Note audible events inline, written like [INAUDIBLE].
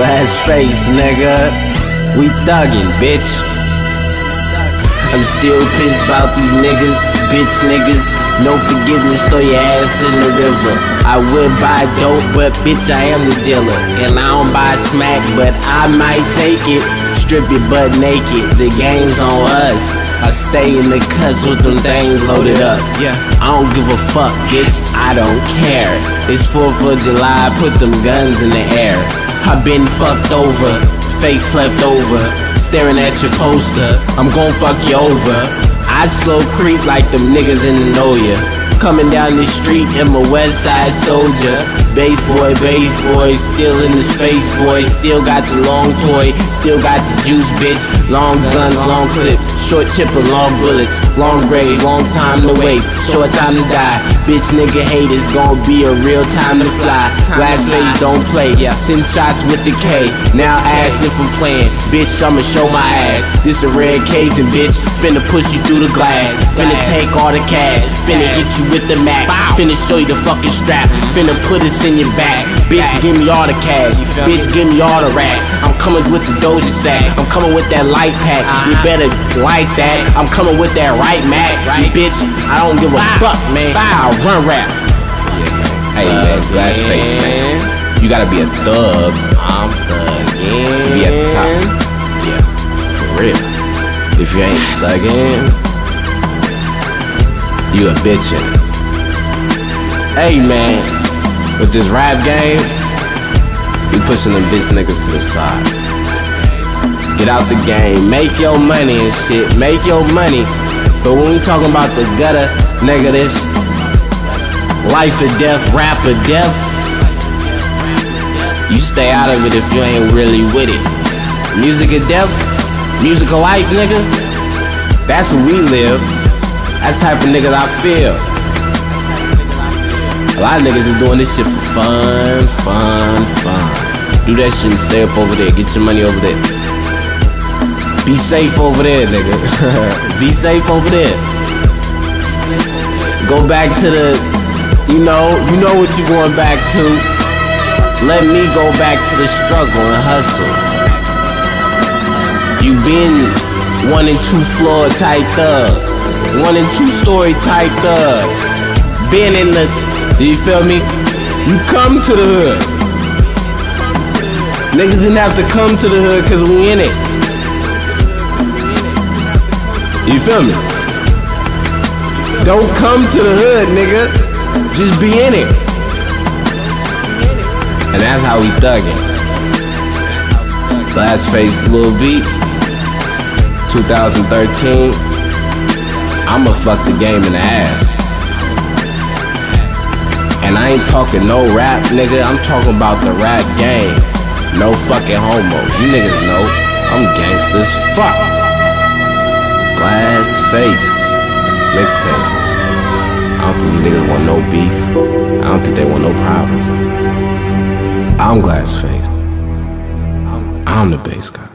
Glass face, nigga. We thuggin', bitch. I'm still pissed about these niggas, bitch niggas. No forgiveness, throw your ass in the river. I would buy dope, but bitch, I am the dealer. And I don't buy smack, but I might take it. Strip your butt naked, the game's on us. I stay in the cuts with them things loaded up. Yeah. I don't give a fuck, bitch. I don't care. It's 4th of July, put them guns in the air. I been fucked over, face left over. Staring at your poster, I'm gon' fuck you over. I slow creep like them niggas in the know ya. Coming down the street in my West Side Soldier. Base boy, base boy, still in the space boy. Still got the long toy, still got the juice, bitch. Long guns, long clips, short chipper, long bullets. Long grave, long time to waste, short time to die. Bitch nigga hate is gonna be a real time to fly. Glass face don't play, yeah. Send shots with the K. Now ask if I'm playing, bitch. I'ma show my ass. This a red casing, bitch. Finna push you through the glass. Finna take all the cash. Finna hit you with the Mac. Finna show you the fucking strap. Finna put this in your back. Bitch, give me all the cash. Bitch, give me all the racks. I'm coming with the Doja sack. I'm coming with that light pack. You uh-huh. better like that. I'm coming with that right Mac. You bitch, I don't give a fuck, man. I run rap. Hey man, glass face man. You gotta be a thug I'm thuggin'. to be at the top. Yeah, for real. If you ain't thugging, you a bitchin'. Hey man, With this rap game, we pushing them bitch niggas to the side. get out the game, make your money and shit, make your money. But when we talking about the gutter, nigga, this life or death, rap or death, you stay out of it if you ain't really with it. Music or death, music or life, nigga. That's what we live. That's the type of niggas I feel. A lot of niggas is doing this shit for fun, fun, fun. Do that shit and stay up over there. Get your money over there. Be safe over there, nigga. [LAUGHS] Be safe over there. Go back to the, you know, you know what you're going back to. Let me go back to the struggle and hustle. You been one and two floor type thug, one and two story type thug. Been in the, you feel me? You come to the hood. Niggas didn't have to come to the hood cause we in it. You feel me? Don't come to the hood, nigga. Just be in it. And that's how we thuggin'. Glass faced Lil Beat, 2013. I'ma fuck the game in the ass. And I ain't talking no rap, nigga. I'm talking about the rap game. No fucking homos. You niggas know I'm gangsters. Fuck. Glass face. Mixtape. I don't think these niggas want no beef. I don't think they want no problems. I'm glass face. I'm the bass guy.